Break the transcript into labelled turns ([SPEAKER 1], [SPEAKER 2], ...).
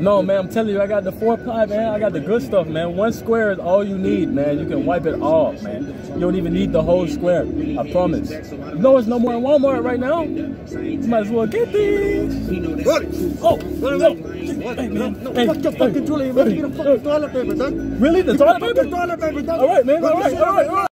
[SPEAKER 1] No, man, I'm telling you, I got the four ply, man. I got the good stuff, man. One square is all you need, man. You can wipe it off, man. You don't even need the whole square. I promise. You know it's no more in Walmart right now. You might as well get these. Oh, no. Hey, man.
[SPEAKER 2] No,
[SPEAKER 1] Hey,
[SPEAKER 2] fuck your
[SPEAKER 1] hey,
[SPEAKER 2] fucking Julie, man.
[SPEAKER 1] hey,
[SPEAKER 2] Get the fucking toilet paper, dog.
[SPEAKER 1] Really? The toilet paper?
[SPEAKER 2] the toilet paper, dog.
[SPEAKER 1] All right, man. All right, all right, all right.